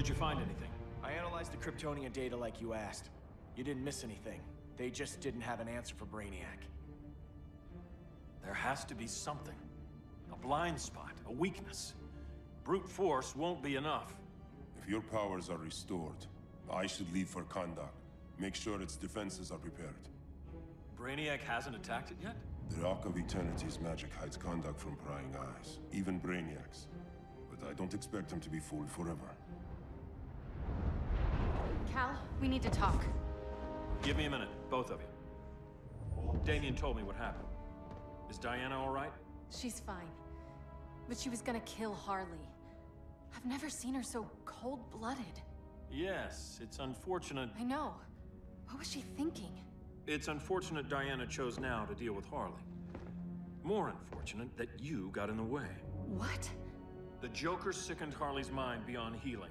Did you find anything? I analyzed the Kryptonian data like you asked. You didn't miss anything. They just didn't have an answer for Brainiac. There has to be something. A blind spot, a weakness. Brute force won't be enough. If your powers are restored, I should leave for Kahndaq. Make sure its defenses are prepared. Brainiac hasn't attacked it yet? The Rock of Eternity's magic hides Kahndaq from prying eyes, even Brainiac's. But I don't expect him to be fooled forever. Kal, we need to talk. Give me a minute, both of you. Damian told me what happened. Is Diana all right? She's fine. But she was gonna kill Harley. I've never seen her so cold-blooded. Yes, it's unfortunate. I know. What was she thinking? It's unfortunate Diana chose now to deal with Harley. More unfortunate that you got in the way. What? The Joker sickened Harley's mind beyond healing.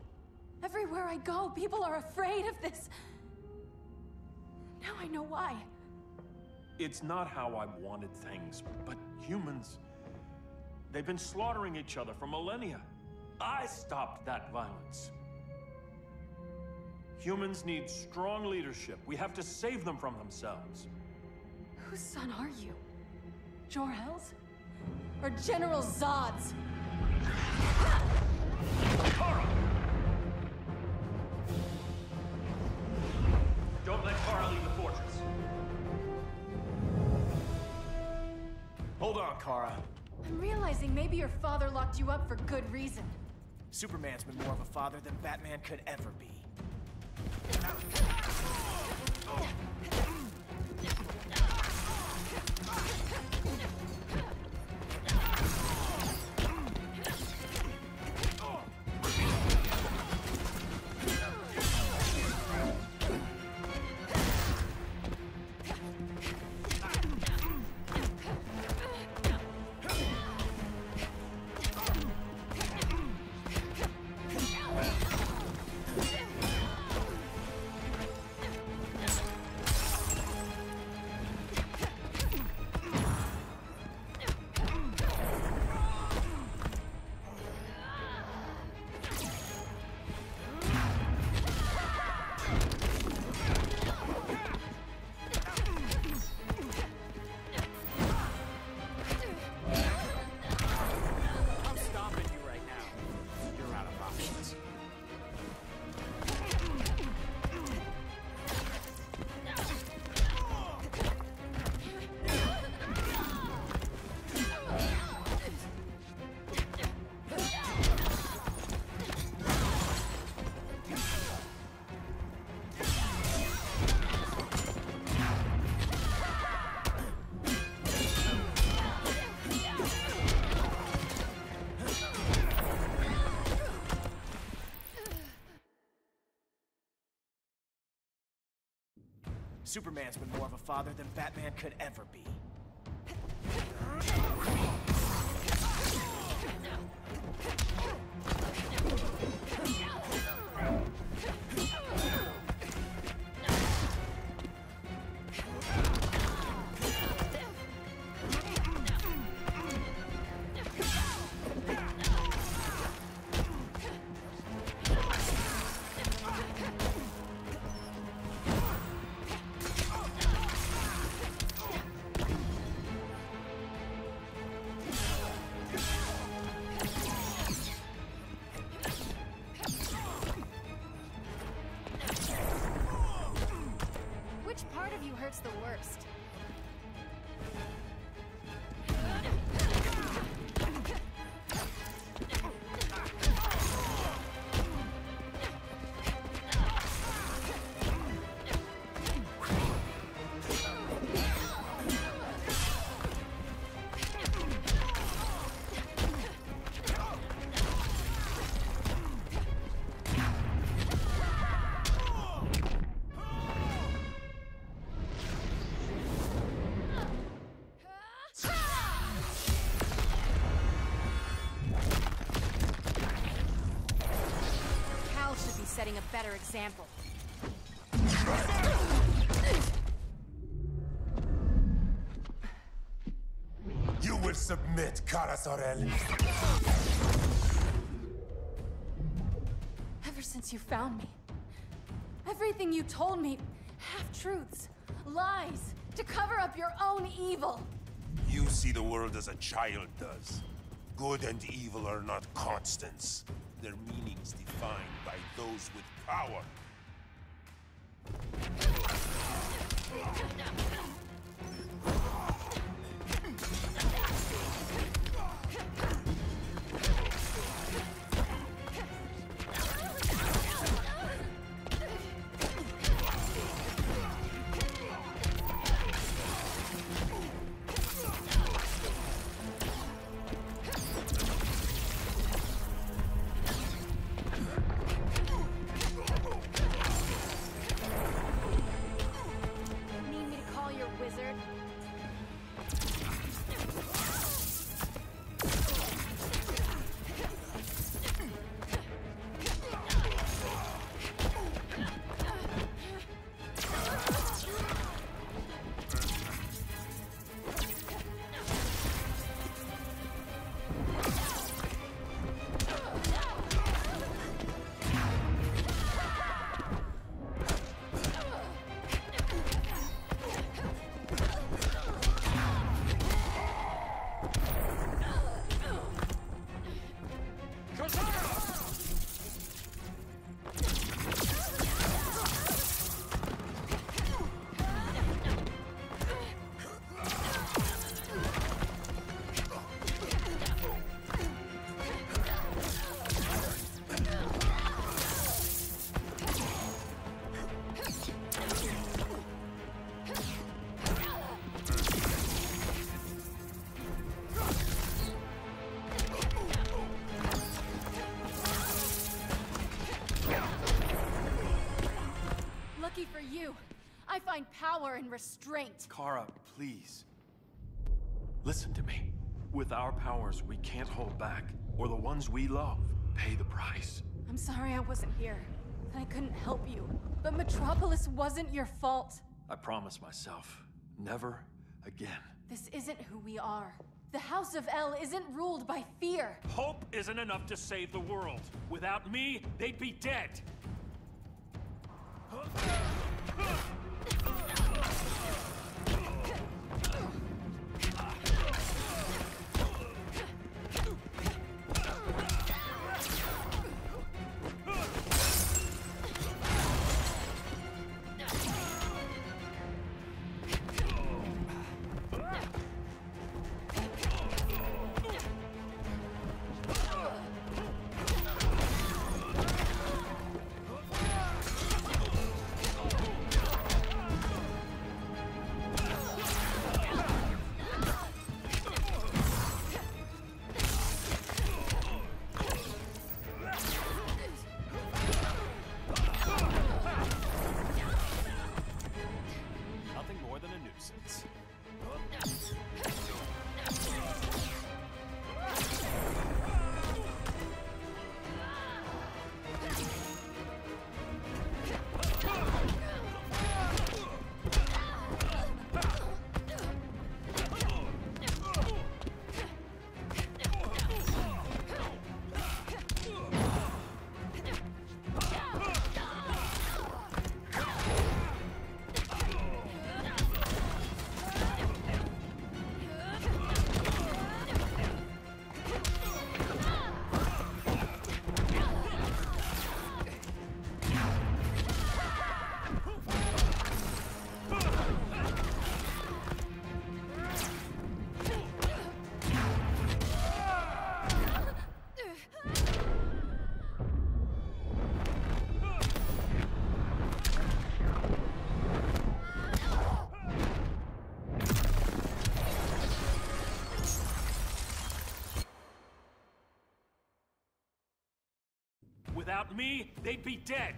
Everywhere I go, people are afraid of this. Now I know why. It's not how I wanted things, but humans. They've been slaughtering each other for millennia. I stopped that violence. Humans need strong leadership. We have to save them from themselves. Whose son are you? Jor-El's? Or General Zod's? Kara! Don't let Kara leave the fortress. Hold on, Kara. I'm realizing maybe your father locked you up for good reason. Superman's been more of a father than Batman could ever be. I'm Superman's been more of a father than Batman could ever be. of you hurts the worst. Better example. You will submit, Kara Zor-El. Ever since you found me, everything you told me, half-truths, lies, to cover up your own evil. You see the world as a child does. Good and evil are not constants. Their meanings defined by those with power. Find power in restraint. Kara, please. Listen to me. With our powers, we can't hold back, or the ones we love pay the price. I'm sorry I wasn't here. I couldn't help you. But Metropolis wasn't your fault. I promise myself, never again. This isn't who we are. The House of El isn't ruled by fear. Hope isn't enough to save the world. Without me, they'd be dead. Without me, they'd be dead.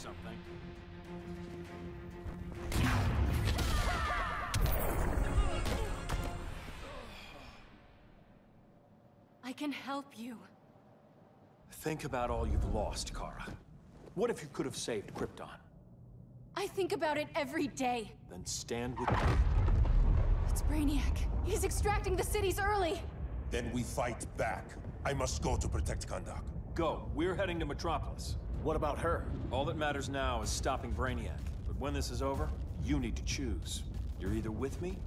something. I can help you. Think about all you've lost, Kara. What if you could have saved Krypton? I think about it every day. Then stand with me. It's Brainiac. He's extracting the cities early. Then we fight back. I must go to protect Kahndaq. Go. We're heading to Metropolis. What about her? All that matters now is stopping Brainiac. But when this is over, you need to choose. You're either with me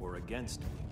or against me.